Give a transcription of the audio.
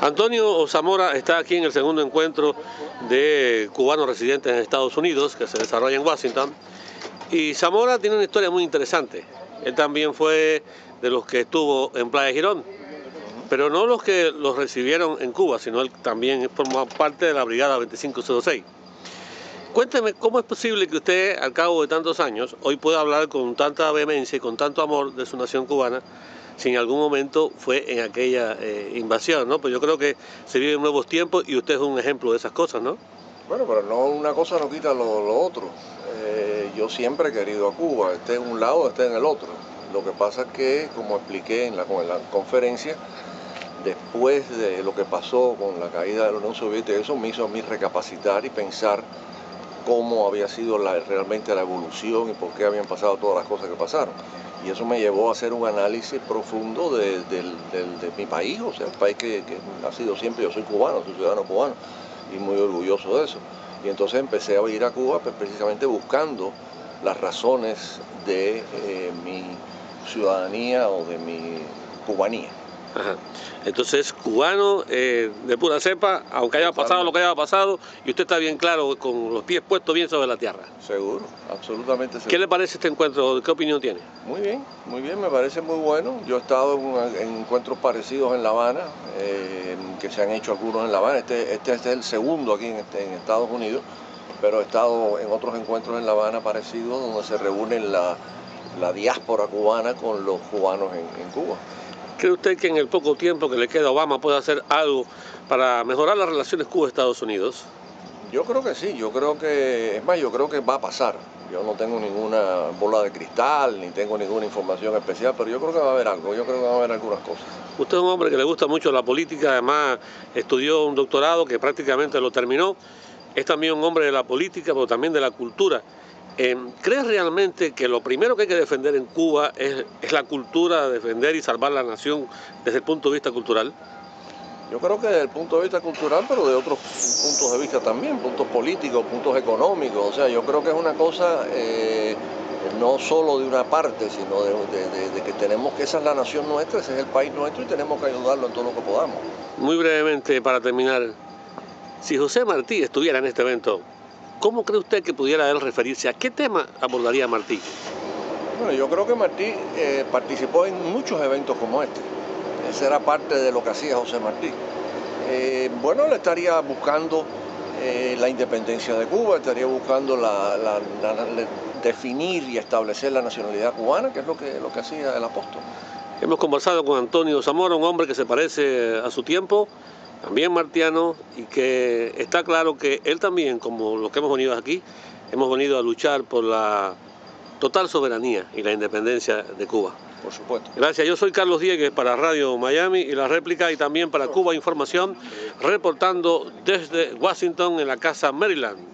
Antonio Zamora está aquí en el segundo encuentro de cubanos residentes en Estados Unidos que se desarrolla en Washington. Y Zamora tiene una historia muy interesante. Él también fue de los que estuvo en Playa Girón, pero no los que los recibieron en Cuba, sino él también formó parte de la Brigada 2506. Cuénteme cómo es posible que usted, al cabo de tantos años, hoy pueda hablar con tanta vehemencia y con tanto amor de su nación cubana, si en algún momento fue en aquella eh, invasión, ¿no? Pues yo creo que se viven nuevos tiempos y usted es un ejemplo de esas cosas, ¿no? Bueno, pero no una cosa no quita lo, otro. Eh, yo siempre he querido a Cuba, esté en un lado, esté en el otro. Lo que pasa es que, como expliqué en la, en la conferencia, después de lo que pasó con la caída de la Unión Soviética, eso me hizo a mí recapacitar y pensar cómo había sido realmente la evolución y por qué habían pasado todas las cosas que pasaron. Y eso me llevó a hacer un análisis profundo de, mi país, o sea, el país que, ha sido siempre, yo soy cubano, soy ciudadano cubano y muy orgulloso de eso. Y entonces empecé a ir a Cuba pues, precisamente buscando las razones de eh, mi ciudadanía o de mi cubanía. Entonces, cubano eh, de pura cepa, aunque haya pasado lo que haya pasado, y usted está bien claro, con los pies puestos bien sobre la tierra. Seguro, absolutamente seguro. ¿Qué le parece este encuentro? ¿Qué opinión tiene? Muy bien, muy bien, me parece muy bueno. Yo he estado en, encuentros parecidos en La Habana, eh, que se han hecho algunos en La Habana. Este, este, este es el segundo aquí en, este, en, Estados Unidos, pero he estado en otros encuentros en La Habana parecidos, donde se reúnen la, diáspora cubana con los cubanos en Cuba. ¿Cree usted que en el poco tiempo que le queda a Obama puede hacer algo para mejorar las relaciones Cuba-Estados Unidos? Yo creo que sí, yo creo que, es más, yo creo que va a pasar. Yo no tengo ninguna bola de cristal, ni tengo ninguna información especial, pero yo creo que va a haber algo, yo creo que va a haber algunas cosas. Usted es un hombre que le gusta mucho la política, además estudió un doctorado que prácticamente lo terminó. Es también un hombre de la política, pero también de la cultura. Em, ¿Crees realmente que lo primero que hay que defender en Cuba es, la cultura, defender y salvar la nación desde el punto de vista cultural? Yo creo que desde el punto de vista cultural, pero de otros puntos de vista también, puntos políticos, puntos económicos. O sea, yo creo que es una cosa eh, no solo de una parte, sino de, que tenemos que esa es la nación nuestra, ese es el país nuestro y tenemos que ayudarlo en todo lo que podamos. Muy brevemente, para terminar, si José Martí estuviera en este evento, ¿Cómo cree usted que pudiera él referirse? ¿A qué tema abordaría Martí? Bueno, yo creo que Martí eh, participó en muchos eventos como este. Esa era parte de lo que hacía José Martí. Eh, bueno, él estaría buscando eh, la independencia de Cuba, estaría buscando definir y establecer la nacionalidad cubana, que es lo que, lo que hacía el apóstol. Hemos conversado con Antonio Zamora, un hombre que se parece a su tiempo, también martiano, y que está claro que él también, como los que hemos venido aquí, hemos venido a luchar por la total soberanía y la independencia de Cuba. Por supuesto. Gracias. Yo soy Carlos Diegues para Radio Miami y la réplica y también para Cuba Información, reportando desde Washington en la Casa Maryland.